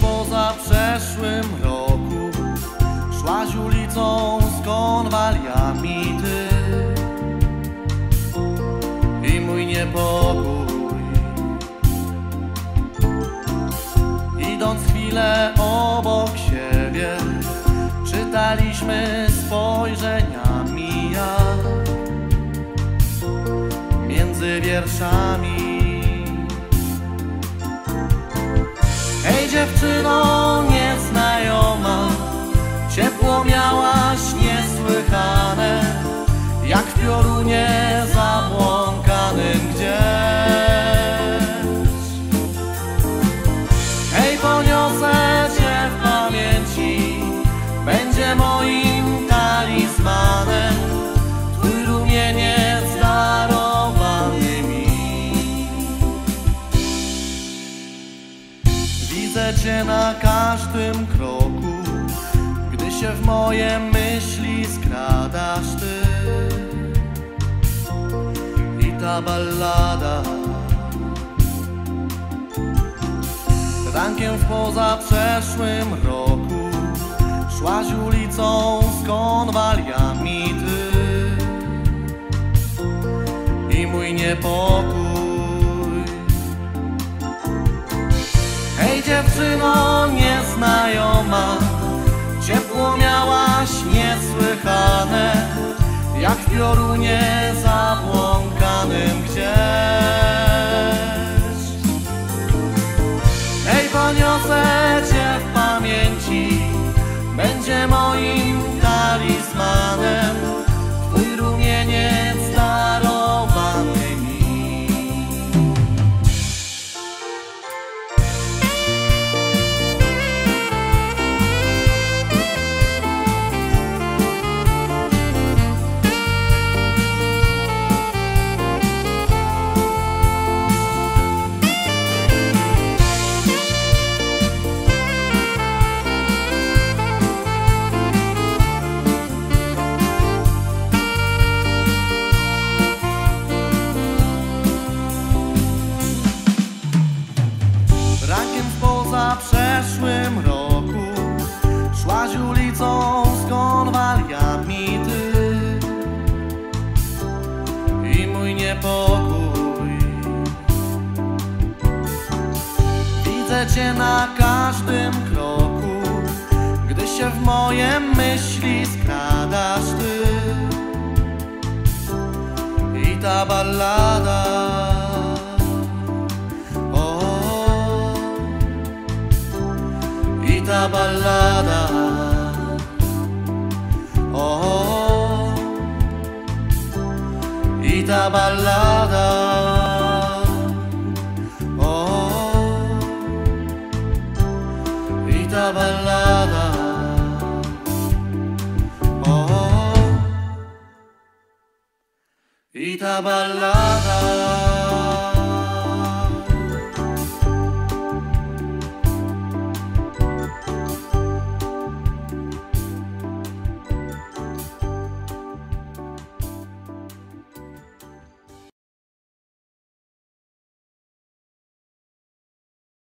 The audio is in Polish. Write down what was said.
pozaprzeszłym roku. Szłaś ulicą z konwaliami ty. I mój niepokój. Idąc chwilę obok siebie Czytaliśmy spojrzeniami jak Między wierszami Dziewczyno nieznajoma. Ciepło miałaś niesłychane Jak w piorunie Cię na każdym kroku, gdy się w moje myśli skradasz ty. I ta ballada rankiem w pozaprzeszłym roku szłaś ulicą z konwaliami ty. I mój niepokój dziewczyno nieznajoma. Ciepło miałaś niesłychane Jak w piorunie zabłąkanym gdzieś. Hej poniosę cię w pamięci Będzie moim talizmanem w pozaprzeszłym roku Szłaś ulicą z konwaliami ty. I mój niepokój. Widzę cię na każdym kroku Gdy się w moje myśli skradasz i ta ballada o, i ta ballada o, i ta ballada o, i ta ballada